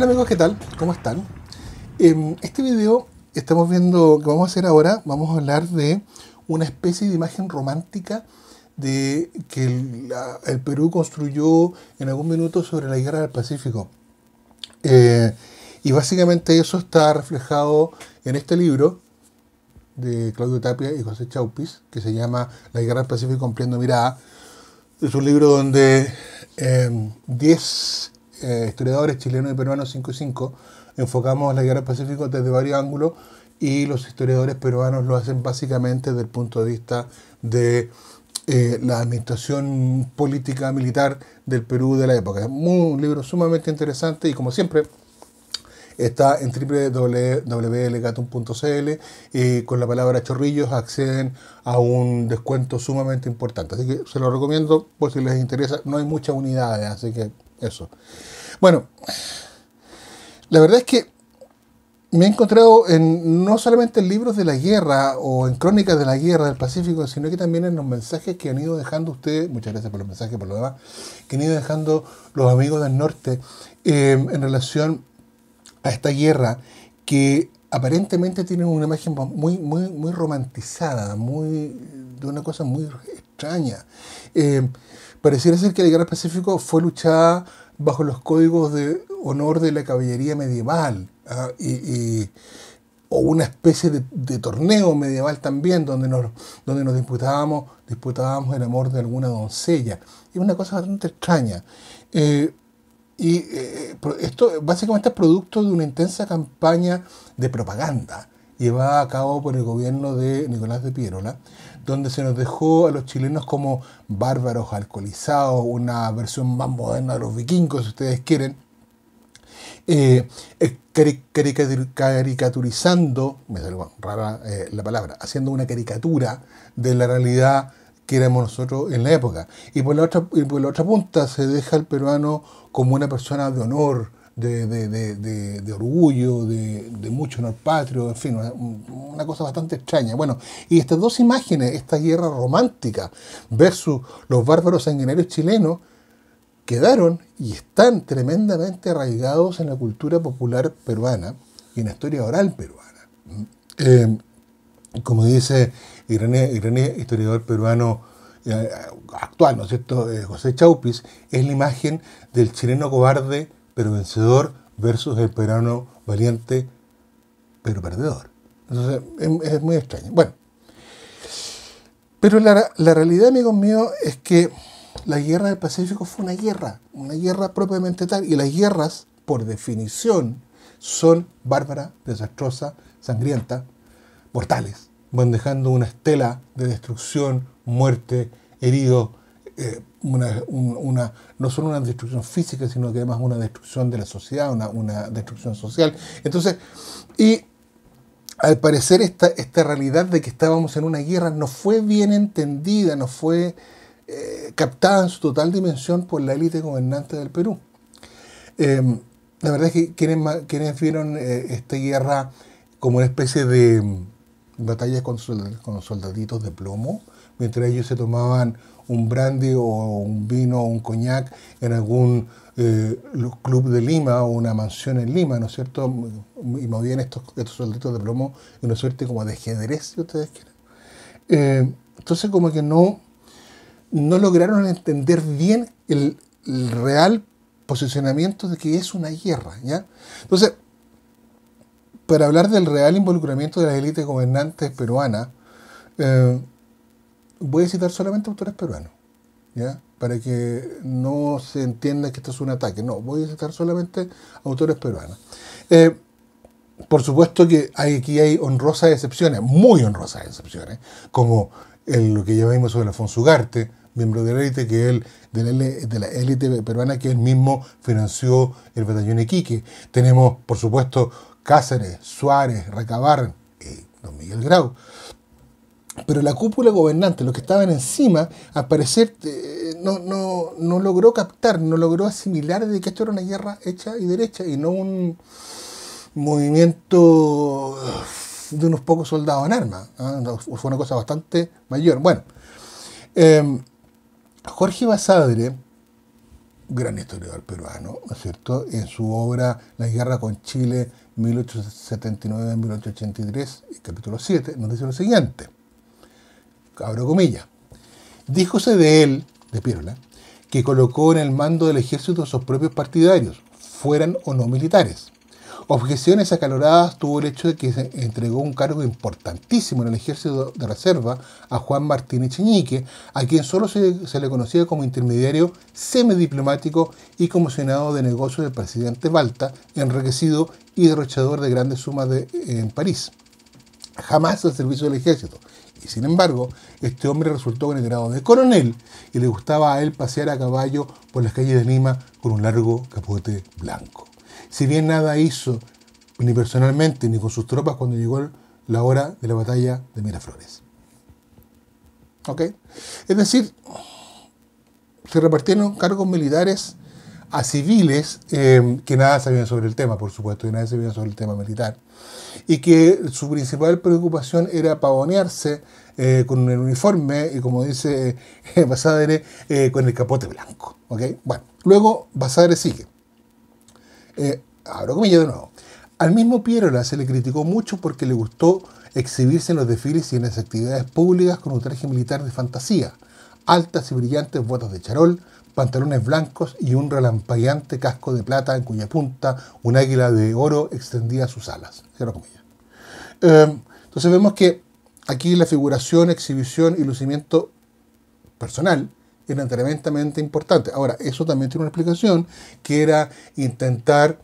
Hola amigos, ¿qué tal? ¿Cómo están? En este video estamos viendo, que vamos a hacer ahora, vamos a hablar de una especie de imagen romántica de que el, el Perú construyó en algún minuto sobre la guerra del Pacífico. Eh, y básicamente eso está reflejado en este libro de Claudio Tapia y José Chaupis, que se llama La guerra del Pacífico ampliando mirada. Es un libro donde 10 eh, historiadores chilenos y peruanos 5 y 5 enfocamos la guerra del Pacífico desde varios ángulos y los historiadores peruanos lo hacen básicamente desde el punto de vista de eh, la administración política militar del Perú de la época. Es un libro sumamente interesante y como siempre está en www.legatum.cl y con la palabra chorrillos acceden a un descuento sumamente importante. Así que se lo recomiendo por si les interesa. No hay muchas unidades, así que eso. Bueno, la verdad es que me he encontrado en, no solamente en libros de la guerra o en crónicas de la guerra del Pacífico, sino que también en los mensajes que han ido dejando ustedes, muchas gracias por los mensajes, por lo demás, que han ido dejando los amigos del norte eh, en relación a esta guerra que aparentemente tiene una imagen muy, muy, muy romantizada, muy, de una cosa muy extraña. Eh, pareciera ser que la guerra del Pacífico fue luchada bajo los códigos de honor de la caballería medieval ¿ah? y, o una especie de, torneo medieval también donde nos, donde nos disputábamos, disputábamos el amor de alguna doncella. Y una cosa bastante extraña. Eh, y eh, esto básicamente es producto de una intensa campaña de propaganda llevada a cabo por el gobierno de Nicolás de Piérola, donde se nos dejó a los chilenos como bárbaros alcoholizados, una versión más moderna de los vikingos, si ustedes quieren, eh, eh, caricaturizando, me sale rara la palabra, haciendo una caricatura de la realidad que éramos nosotros en la época. Y por la otra, y por la otra punta se deja al peruano como una persona de honor, de, de, de, de orgullo, de, mucho honor patrio, en fin, una, cosa bastante extraña. Bueno, y estas dos imágenes, esta guerra romántica versus los bárbaros sanguinarios chilenos, quedaron y están tremendamente arraigados en la cultura popular peruana y en la historia oral peruana. Eh, como dice gran, historiador peruano eh, actual, ¿no es cierto?, eh, José Chaupis, es la imagen del chileno cobarde pero vencedor versus el peruano valiente pero perdedor. Entonces, es, muy extraño. Bueno, pero la, la, realidad, amigos míos, es que la guerra del Pacífico fue una guerra, una guerra propiamente tal, y las guerras, por definición, son bárbaras, desastrosas, sangrientas, mortales van dejando una estela de destrucción, muerte, herido, eh, una, no solo una destrucción física, sino que además una destrucción de la sociedad, una, una destrucción social. Entonces, y al parecer esta, esta realidad de que estábamos en una guerra no fue bien entendida, no fue eh, captada en su total dimensión por la élite gobernante del Perú. Em, la verdad es que quienes, quienes vieron eh, esta guerra como una especie de batallas con, con soldaditos de plomo, mientras ellos se tomaban un brandy o un vino o un coñac en algún eh, club de Lima o una mansión en Lima, ¿no es cierto? Y movían estos, estos soldaditos de plomo en una suerte como de ajedrez, si ustedes quieren. Eh, entonces como que no, no lograron entender bien el, real posicionamiento de que es una guerra, ¿ya? Entonces, para hablar del real involucramiento de las élites gobernantes peruanas, eh, voy a citar solamente autores peruanos, ¿ya? para que no se entienda que esto es un ataque. No, voy a citar solamente autores peruanos. Eh, por supuesto que hay, aquí hay honrosas excepciones, muy honrosas excepciones, como lo que ya vimos sobre Alfonso Ugarte, miembro de la élite, que él, de la, de la élite peruana, que él mismo financió el batallón Iquique. Tenemos, por supuesto, Cáceres, Suárez, Recabar y don Miguel Grau. Pero la cúpula gobernante, los que estaban encima, al parecer eh, no, no, logró captar, no logró asimilar de que esto era una guerra hecha y derecha y no un movimiento de unos pocos soldados en armas. ¿ah? Fue una cosa bastante mayor. Bueno, em, Jorge Basadre gran historiador peruano, ¿no es cierto? En su obra La guerra con Chile 1879-1883, capítulo 7, nos dice lo siguiente, abro díjose de él, de Pirola, que colocó en el mando del ejército a sus propios partidarios, fueran o no militares. Objeciones acaloradas tuvo el hecho de que se entregó un cargo importantísimo en el ejército de reserva a Juan Martín Echeñique, a quien solo se, le conocía como intermediario semidiplomático y comisionado de negocios del presidente Balta, enriquecido y derrochador de grandes sumas en París. Jamás al servicio del ejército. Y sin embargo, este hombre resultó con el grado de coronel y le gustaba a él pasear a caballo por las calles de Lima con un largo capote blanco. Si bien nada hizo ni personalmente ni con sus tropas cuando llegó la hora de la batalla de Miraflores. ¿Ok? Es decir, se repartieron cargos militares a civiles eh, que nada sabían sobre el tema, por supuesto, que nada sabían sobre el tema militar, y que su principal preocupación era pavonearse eh, con el uniforme y, como dice eh, Basadre, eh, con el capote blanco. Bueno, luego Basadre sigue. abro comillas de nuevo. Al mismo Pierola se le criticó mucho porque le gustó exhibirse en los desfiles y en las actividades públicas con un traje militar de fantasía, altas y brillantes botas de charol, pantalones blancos y un relampagueante casco de plata en cuya punta un águila de oro extendía sus alas. entonces vemos que Aquí la figuración, exhibición y lucimiento personal eran tremendamente importantes. Ahora, eso también tiene una explicación, que era intentar,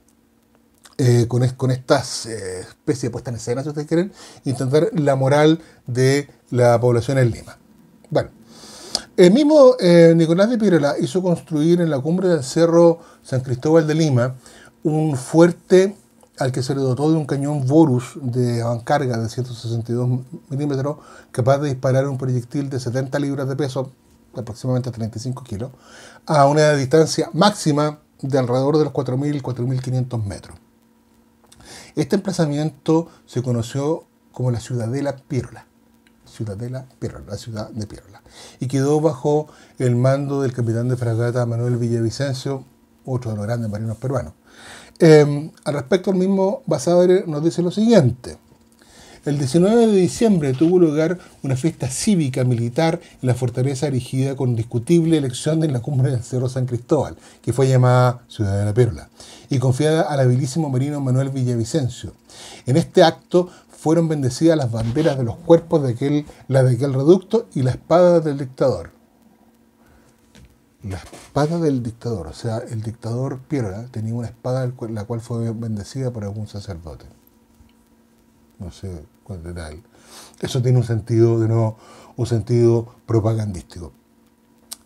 eh, con, con, estas eh, especies de puesta en escena, si ustedes quieren, intentar la moral de la población en Lima. Bueno, el mismo eh, Nicolás de Pirola hizo construir en la cumbre del Cerro San Cristóbal de Lima un fuerte al que se le dotó de un cañón Vorus de avancarga de 162 milímetros, capaz de disparar un proyectil de 70 libras de peso, aproximadamente 35 kilos, a una distancia máxima de alrededor de los 4.000 4.500 metros. Este emplazamiento se conoció como la Ciudadela Pirola, Ciudadela Pirola, la ciudad de Pirola, y quedó bajo el mando del capitán de fragata Manuel Villavicencio, otro de los grandes marinos peruanos. Em, al respecto, el mismo Basadre nos dice lo siguiente. El 19 de diciembre tuvo lugar una fiesta cívica militar en la fortaleza erigida con discutible elección en la cumbre del Cerro San Cristóbal, que fue llamada Ciudad de la Perla, y confiada al habilísimo marino Manuel Villavicencio. En este acto fueron bendecidas las banderas de los cuerpos de aquel, la de aquel reducto y la espada del dictador la espada del dictador, o sea, el dictador Piero tenía una espada la cual fue bendecida por algún sacerdote. No sé cuál era. Eso tiene un sentido, de nuevo, un sentido propagandístico.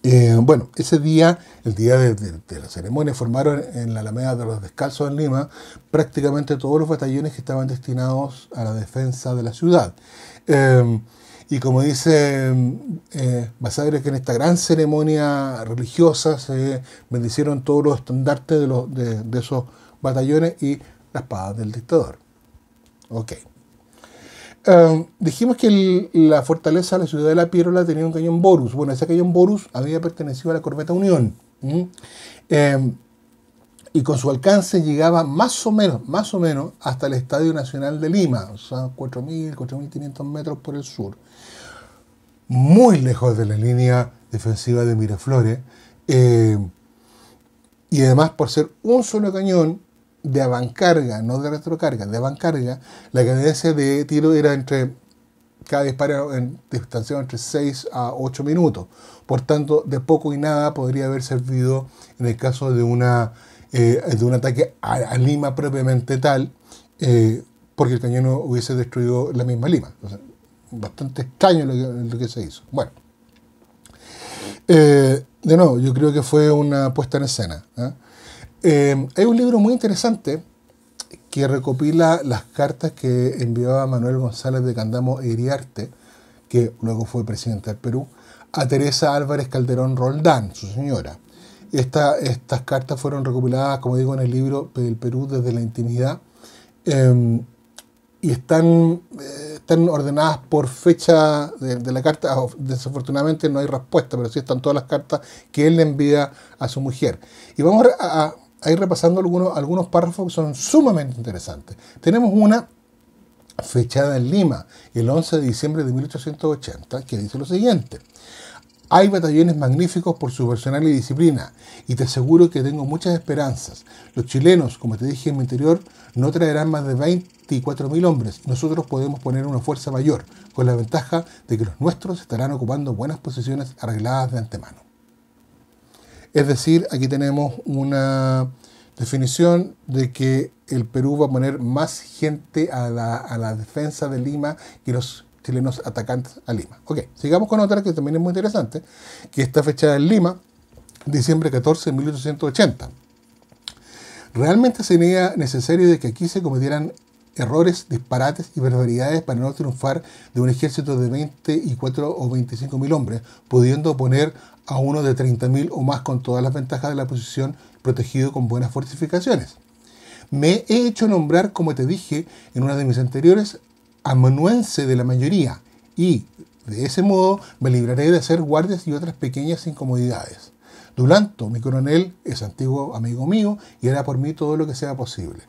Eh, bueno, ese día, el día de, la ceremonia, formaron en la Alameda de los Descalzos en Lima prácticamente todos los batallones que estaban destinados a la defensa de la ciudad. Eh, y como dice eh, Basadre, que en esta gran ceremonia religiosa se bendicieron todos los estandartes de, esos batallones y la espada del dictador. Ok. Em, dijimos que la fortaleza de la ciudad de la Pierola tenía un cañón Borus. Bueno, ese cañón Borus había pertenecido a la corbeta Unión. Em, y con su alcance llegaba más o menos, más o menos hasta el Estadio Nacional de Lima, o sea, 4.000, 4.500 metros por el sur muy lejos de la línea defensiva de Miraflores, eh, y además por ser un solo cañón de avancarga, no de retrocarga, de avancarga, la cadencia de tiro era entre cada disparo en distancia entre 6 a 8 minutos. Por tanto, de poco y nada podría haber servido en el caso de, una, eh, de un ataque a, Lima propiamente tal, eh, porque el cañón hubiese destruido la misma Lima bastante extraño lo que, se hizo. Bueno, eh, de nuevo, yo creo que fue una puesta en escena. ¿Eh? Eh, hay un libro muy interesante que recopila las cartas que enviaba Manuel González de Candamo e Iriarte, que luego fue presidente del Perú, a Teresa Álvarez Calderón Roldán, su señora. estas cartas fueron recopiladas, como digo, en el libro El Perú desde la intimidad y están están ordenadas por fecha de, la carta. Ah, desafortunadamente no hay respuesta, pero sí están todas las cartas que él le envía a su mujer. Y vamos a, ir repasando algunos, algunos párrafos que son sumamente interesantes. Tenemos una fechada en Lima, el 11 de diciembre de 1880, que dice lo siguiente. Hay batallones magníficos por su personal y disciplina, y te aseguro que tengo muchas esperanzas. Los chilenos, como te dije en mi interior, no traerán más de 24.000 hombres. Nosotros podemos poner una fuerza mayor, con la ventaja de que los nuestros estarán ocupando buenas posiciones arregladas de antemano. Es decir, aquí tenemos una definición de que el Perú va a poner más gente a la, defensa de Lima que los chilenos atacantes a Lima. Ok, sigamos con otra que también es muy interesante, que está fechada en Lima, diciembre 14 de 1880. Realmente sería necesario de que aquí se cometieran errores, disparates y barbaridades para no triunfar de un ejército de 24 o 25 mil hombres, pudiendo poner a uno de 30 mil o más con todas las ventajas de la posición protegido con buenas fortificaciones. Me he hecho nombrar, como te dije en una de mis anteriores, amanuense de la mayoría y, de ese modo, me libraré de hacer guardias y otras pequeñas incomodidades. Dulanto, mi coronel, es antiguo amigo mío y hará por mí todo lo que sea posible.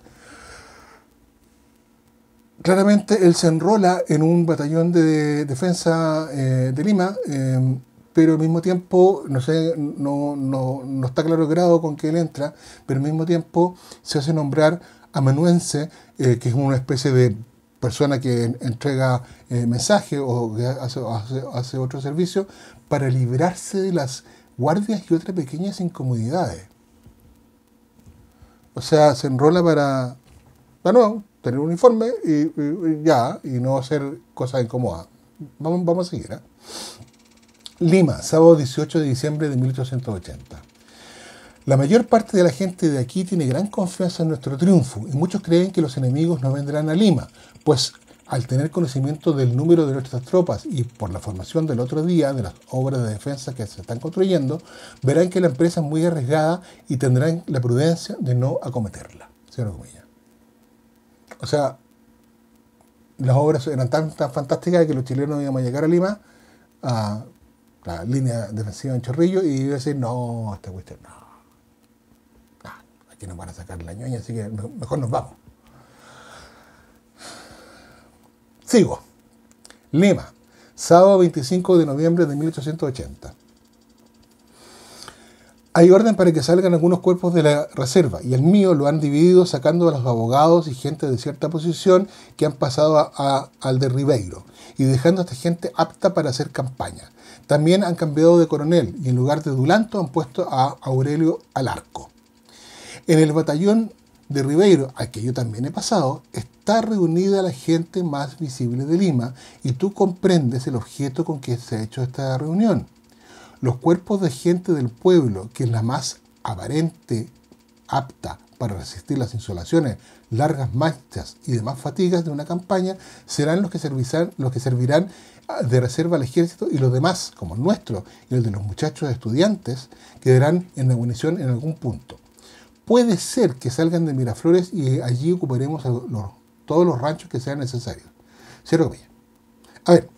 Claramente él se enrola en un batallón de defensa eh, de Lima, eh, pero al mismo tiempo, no sé, no, no, no, está claro el grado con que él entra, pero al mismo tiempo se hace nombrar amanuense, eh, que es una especie de persona que entrega mensaje o que hace, hace otro servicio, para librarse de las guardias y otras pequeñas incomodidades. O sea, se enrola para, bueno, tener un informe y, ya, y no hacer cosas incómodas. Vamos, vamos a seguir. ¿eh? Lima, sábado 18 de diciembre de 1880. La mayor parte de la gente de aquí tiene gran confianza en nuestro triunfo y muchos creen que los enemigos no vendrán a Lima, pues al tener conocimiento del número de nuestras tropas y por la formación del otro día de las obras de defensa que se están construyendo, verán que la empresa es muy arriesgada y tendrán la prudencia de no acometerla. O sea, las obras eran tan, tan fantásticas que los chilenos íbamos a llegar a Lima a la línea defensiva en Chorrillo y iba a decir, no, esta cuestión no. aquí nos van a sacar la ñoña, así que mejor nos vamos. Sigo. Lima, sábado 25 de noviembre de 1880. Hay orden para que salgan algunos cuerpos de la reserva y el mío lo han dividido sacando a los abogados y gente de cierta posición que han pasado al de Ribeiro y dejando a esta gente apta para hacer campaña. También han cambiado de coronel y en lugar de Dulanto han puesto a Aurelio Alarco. En el batallón de Ribeiro, al que yo también he pasado, está reunida la gente más visible de Lima y tú comprendes el objeto con que se ha hecho esta reunión. Los cuerpos de gente del pueblo, que es la más aparente, apta para resistir las insolaciones, largas manchas y demás fatigas de una campaña, serán los que, servirán, ah, de reserva al ejército y los demás, como el nuestro y el de los muchachos estudiantes, quedarán en la munición en algún punto. Puede ser que salgan de Miraflores y allí ocuparemos todos los ranchos que sean necesarios. Cierro A ver,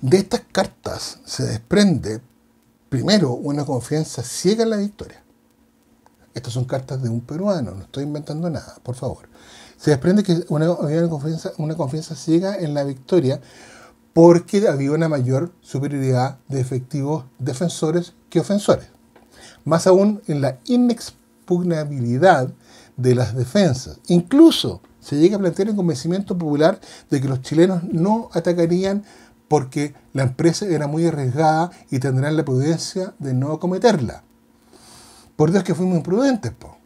de estas cartas se desprende, primero, una confianza ciega en la victoria. Estas son cartas de un peruano, no estoy inventando nada, por favor. Se desprende que una, había una confianza, una confianza ciega en la victoria porque había una mayor superioridad de efectivos defensores que ofensores más aún en la inexpugnabilidad de las defensas. Incluso se llega a plantear el convencimiento popular de que los chilenos no atacarían porque la empresa era muy arriesgada y tendrán la prudencia de no acometerla. Por Dios que fuimos imprudentes, po.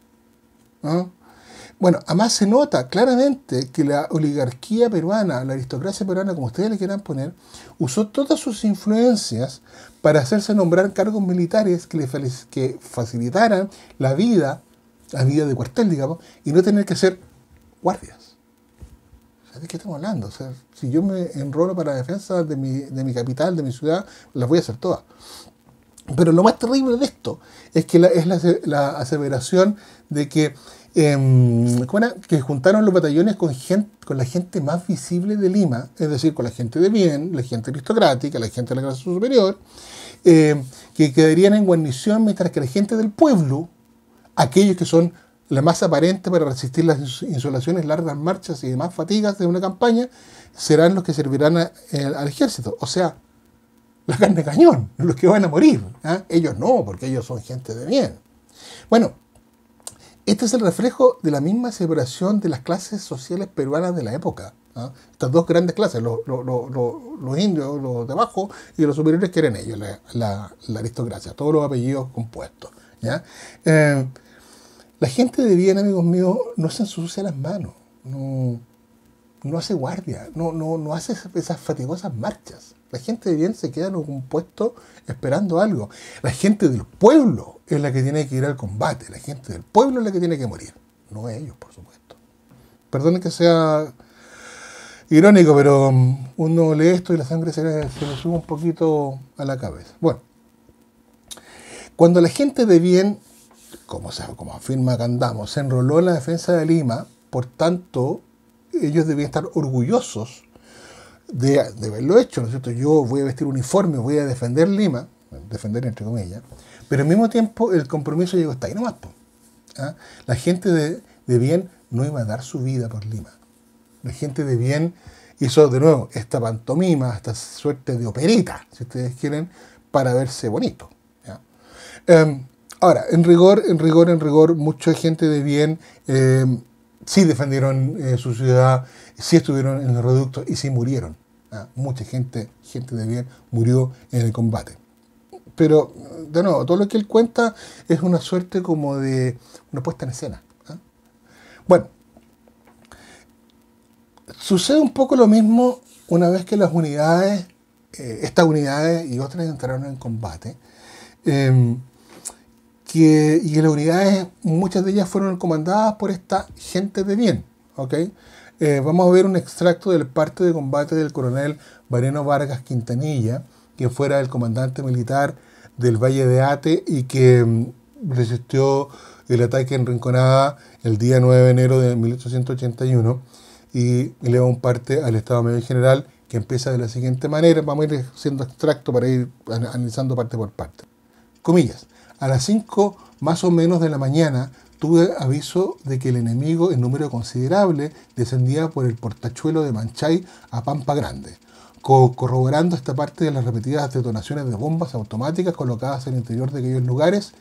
Bueno, además se nota claramente que la oligarquía peruana, la aristocracia peruana, como ustedes le quieran poner, usó todas sus influencias para hacerse nombrar cargos militares que, que facilitaran la vida, la vida de cuartel, digamos, y no tener que ser guardias. ¿De qué estamos hablando? O sea, si yo me enrolo para la defensa de mi, de mi capital, de mi ciudad, las voy a hacer todas. Pero lo más terrible de esto es que es la, aseveración de que em, que juntaron los batallones con, gente, con la gente más visible de Lima, es decir, con la gente de bien, la gente aristocrática, la gente de la clase superior, em, que quedarían en guarnición mientras que la gente del pueblo, aquellos que son la más aparente para resistir las insolaciones, largas marchas y demás fatigas de una campaña, serán los que servirán al ejército. O sea, la carne cañón, los que van a morir. ¿ah? Ellos no, porque ellos son gente de bien. Bueno, este es el reflejo de la misma separación de las clases sociales peruanas de la época. ¿ah? Estas dos grandes clases, los, indios, los de abajo, y los superiores que eran ellos, la, aristocracia, todos los apellidos compuestos. Eh, la gente de bien, amigos míos, no se ensucia las manos, no, no hace guardia, no, no, no hace esas fatigosas marchas. La gente de bien se queda en un puesto esperando algo. La gente del pueblo es la que tiene que ir al combate. La gente del pueblo es la que tiene que morir. No ellos, por supuesto. Perdonen que sea irónico, pero um, uno lee esto y la sangre se le, sube un poquito a la cabeza. Bueno, cuando la gente de bien, como, como afirma Candamo, se enroló en la defensa de Lima, por tanto, ellos debían estar orgullosos de, haberlo hecho, ¿no cierto? Yo voy a vestir uniforme, voy a defender Lima, defender entre comillas, pero al mismo tiempo el compromiso llegó hasta ahí nomás. ¿ah? La gente de, bien no iba a dar su vida por Lima. La gente de bien hizo de nuevo esta pantomima, esta suerte de operita, si ustedes quieren, para verse bonito. Em, ahora, en rigor, en rigor, en rigor, mucha gente de bien em, sí defendieron eh, su ciudad, sí estuvieron en los reductos y sí murieron. Ah, mucha gente, gente de bien, murió en el combate. Pero, de nuevo, todo lo que él cuenta es una suerte como de una puesta en escena. ¿ah? Bueno, sucede un poco lo mismo una vez que las unidades, eh, estas unidades y otras entraron en combate. Em, que, y las unidades, muchas de ellas fueron comandadas por esta gente de bien. ¿ok?, eh, vamos a ver un extracto del parte de combate del coronel Bareno Vargas Quintanilla, que fuera el comandante militar del Valle de Ate y que mm, resistió el ataque en Rinconada el día 9 de enero de 1881 y le da un parte al Estado Mayor General que empieza de la siguiente manera. Vamos a ir haciendo extracto para ir analizando parte por parte. Comillas. A las 5 más o menos de la mañana tuve aviso de que el enemigo en número considerable descendía por el portachuelo de Manchay a Pampa Grande, corroborando esta parte de las repetidas detonaciones de bombas automáticas colocadas en el interior de aquellos lugares.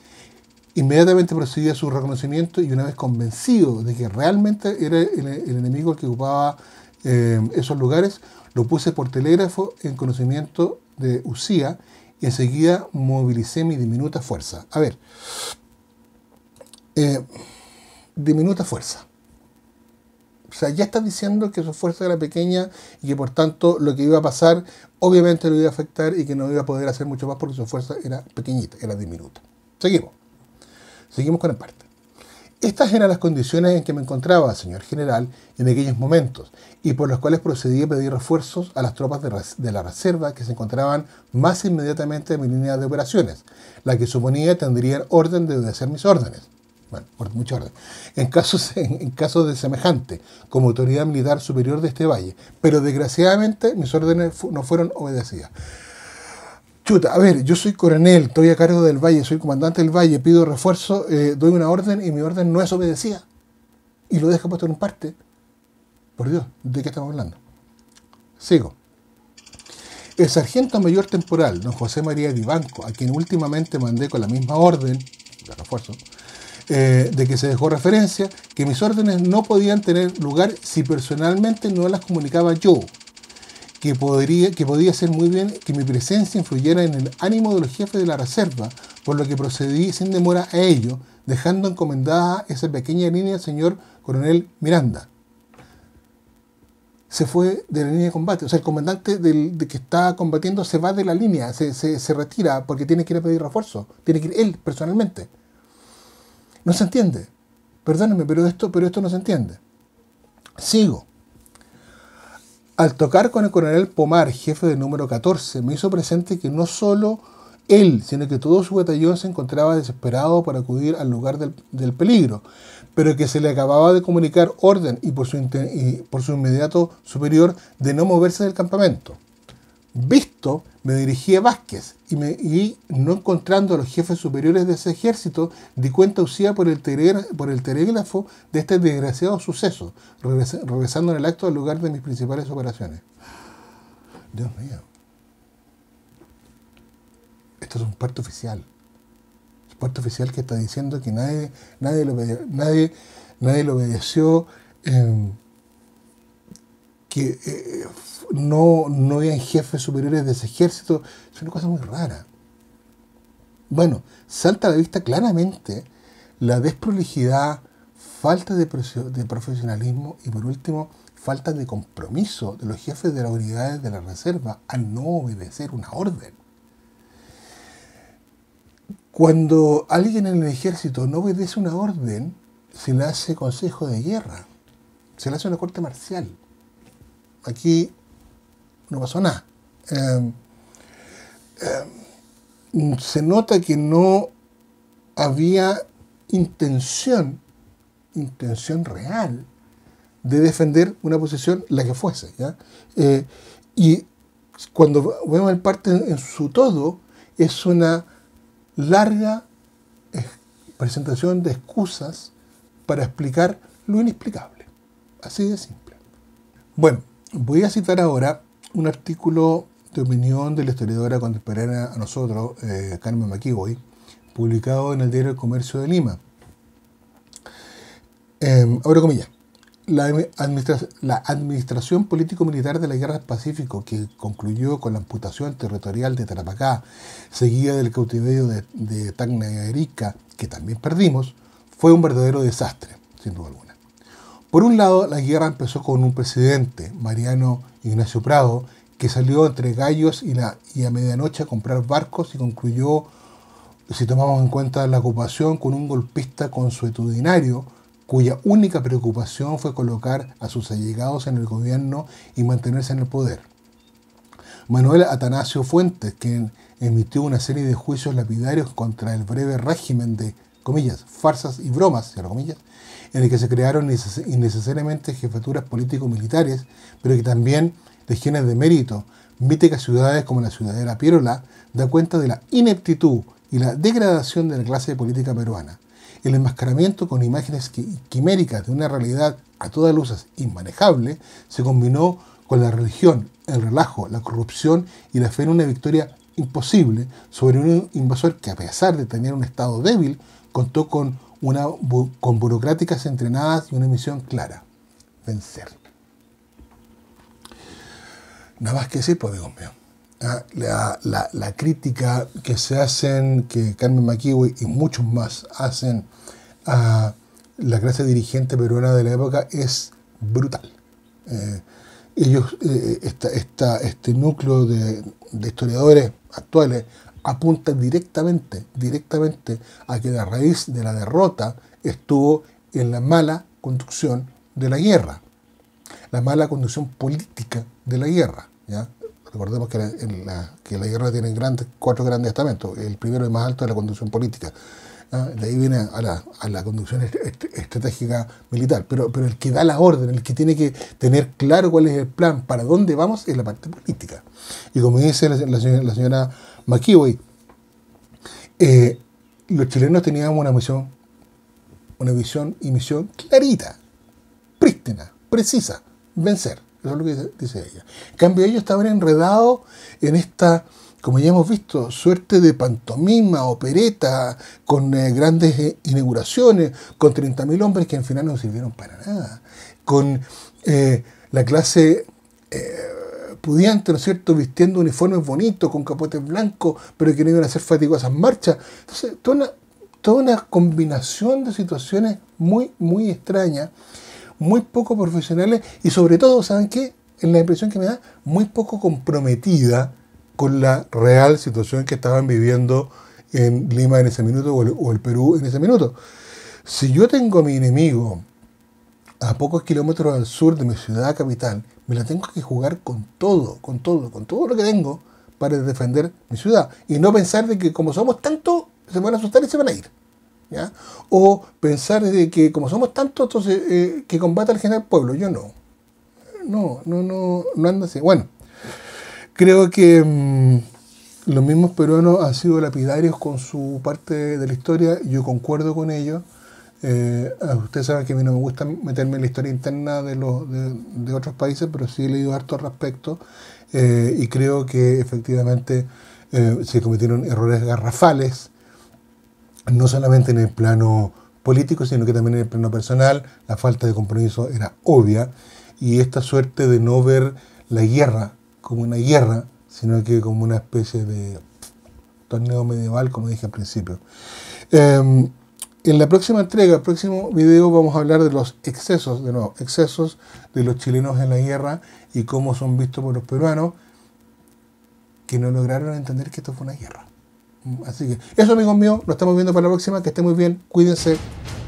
Inmediatamente procedí a su reconocimiento y una vez convencido de que realmente era el, enemigo el que ocupaba eh, esos lugares, lo puse por telégrafo en conocimiento de Usía y enseguida movilicé mi diminuta fuerza. A ver, eh, diminuta fuerza. O sea, ya está diciendo que su fuerza era pequeña y que por tanto lo que iba a pasar obviamente lo iba a afectar y que no iba a poder hacer mucho más porque su fuerza era pequeñita, era diminuta. Seguimos. Seguimos con el parte. Estas eran las condiciones en que me encontraba, señor general, en aquellos momentos, y por las cuales procedí a pedir refuerzos a las tropas de, la reserva que se encontraban más inmediatamente en mi línea de operaciones, la que suponía tendrían orden de obedecer mis órdenes bueno, mucho orden, en casos, en, casos de semejante, como autoridad militar superior de este valle. Pero desgraciadamente mis órdenes no fueron obedecidas. Chuta, a ver, yo soy coronel, estoy a cargo del valle, soy comandante del valle, pido refuerzo, eh, doy una orden y mi orden no es obedecida. Y lo deja puesto en parte. Por Dios, ¿de qué estamos hablando? Sigo. El sargento mayor temporal, don José María Dibanco, a quien últimamente mandé con la misma orden de refuerzo, eh, de que se dejó referencia, que mis órdenes no podían tener lugar si personalmente no las comunicaba yo, que, podría, que podía ser muy bien que mi presencia influyera en el ánimo de los jefes de la reserva, por lo que procedí sin demora a ello, dejando encomendada esa pequeña línea al señor coronel Miranda. Se fue de la línea de combate. O sea, el comandante del, de que está combatiendo se va de la línea, se, se, se retira porque tiene que ir a pedir refuerzo. Tiene que ir él personalmente. No se entiende. Perdónenme, pero esto, pero esto no se entiende. Sigo. Al tocar con el coronel Pomar, jefe del número 14, me hizo presente que no solo él, sino que todo su batallón se encontraba desesperado para acudir al lugar del, peligro, pero que se le acababa de comunicar orden y por, su, y por su inmediato superior de no moverse del campamento. Visto, me dirigí a Vázquez y, me, no encontrando a los jefes superiores de ese ejército, di cuenta usía por el, por el telégrafo de este desgraciado suceso, regresando en el acto al lugar de mis principales operaciones. Dios mío. Esto es un parte oficial. un parte oficial que está diciendo que nadie, nadie, lo, nadie, nadie lo obedeció, em, que eh, no, no habían jefes superiores de ese ejército. Es una cosa muy rara. Bueno, salta a la vista claramente la desprolijidad, falta de, profesionalismo y por último, falta de compromiso de los jefes de las unidades de la reserva al no obedecer una orden. Cuando alguien en el ejército no obedece una orden, se le hace consejo de guerra, se le hace una corte marcial. Aquí no pasó nada. Em, em, se nota que no había intención, intención real, de defender una posición, la que fuese. Eh, y cuando vemos el parte en su todo, es una larga presentación de excusas para explicar lo inexplicable. Así de simple. Bueno, voy a citar ahora un artículo de opinión de la historiadora contemporánea a nosotros, eh, Carmen McKeown, publicado en el diario El Comercio de Lima. Eh, comillas. La, administración político-militar de la Guerra del Pacífico, que concluyó con la amputación territorial de Tarapacá, seguida del cautiverio de, de Tacna que también perdimos, fue un verdadero desastre, sin duda alguna. Por un lado, la guerra empezó con un presidente, Mariano Ignacio Prado, que salió entre gallos y, la, y a medianoche a comprar barcos y concluyó, si tomamos en cuenta la ocupación, con un golpista consuetudinario cuya única preocupación fue colocar a sus allegados en el gobierno y mantenerse en el poder. Manuel Atanasio Fuentes, quien emitió una serie de juicios lapidarios contra el breve régimen de, farsas y bromas, en el que se crearon innecesariamente jefaturas político-militares, pero que también legiones de mérito, míticas ciudades como la ciudadela Pierola, da cuenta de la ineptitud y la degradación de la clase política peruana. El enmascaramiento con imágenes quiméricas de una realidad a todas luces inmanejable se combinó con la religión, el relajo, la corrupción y la fe en una victoria imposible sobre un invasor que a pesar de tener un estado débil, contó con una, con burocráticas entrenadas y una misión clara, vencer. Nada más que decir, pues, amigos míos. Ah, la, crítica que se hacen, que Carmen McKeown y muchos más hacen a la clase dirigente peruana de la época es brutal. Eh, ellos, eh, este núcleo de, de historiadores actuales apunta directamente, directamente a que la raíz de la derrota estuvo en la mala conducción de la guerra, la mala conducción política de la guerra. Recordemos que la, que la guerra tiene grandes, cuatro grandes estamentos. El primero y más alto es la conducción política. De ahí viene a la, a la conducción estratégica militar. Pero, pero el que da la orden, el que tiene que tener claro cuál es el plan, para dónde vamos, es la parte política. Y como dice la señora McKeown, eh, los chilenos teníamos una misión, una visión y misión clarita, prístina, precisa, vencer. Eso es lo que dice, ella. En cambio, ellos estaban enredados en esta, como ya hemos visto, suerte de pantomima, opereta, con eh, grandes eh, inauguraciones, con 30.000 hombres que al final no sirvieron para nada, con la clase pudiente, ¿no es cierto?, vistiendo uniformes bonitos, con capotes blancos, pero que no iban a hacer fatigosas marchas. Entonces, toda una, toda una combinación de situaciones muy, muy extrañas, muy poco profesionales y sobre todo, ¿saben qué? En la impresión que me da, muy poco comprometida con la real situación que estaban viviendo en Lima en ese minuto o el Perú en ese minuto. Si yo tengo a mi enemigo a pocos kilómetros al sur de mi ciudad capital, me la tengo que jugar con todo, con todo, con todo lo que tengo para defender mi ciudad. Y no pensar de que como somos tantos, se van a asustar y se van a ir. ¿ya? O pensar de que como somos tantos, entonces eh, que combata al general pueblo. Yo no. No, no, no, no anda así. Bueno, creo que mm, los mismos peruanos han sido lapidarios con su parte de la historia. Yo concuerdo con ellos. Eh, ustedes saben que a mí no me gusta meterme en la historia interna de, otros países, pero sí he leído harto al respecto eh, y creo que efectivamente eh, se cometieron errores garrafales, no solamente en el plano político, sino que también en el plano personal. La falta de compromiso era obvia y esta suerte de no ver la guerra como una guerra, sino que como una especie de torneo medieval, como dije al principio. En la próxima entrega, el próximo video, vamos a hablar de los excesos, de nuevo, excesos de los chilenos en la guerra y cómo son vistos por los peruanos que no lograron entender que esto fue una guerra. Así que eso, amigos míos, lo estamos viendo para la próxima. Que estén muy bien, cuídense.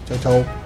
Chao, chao.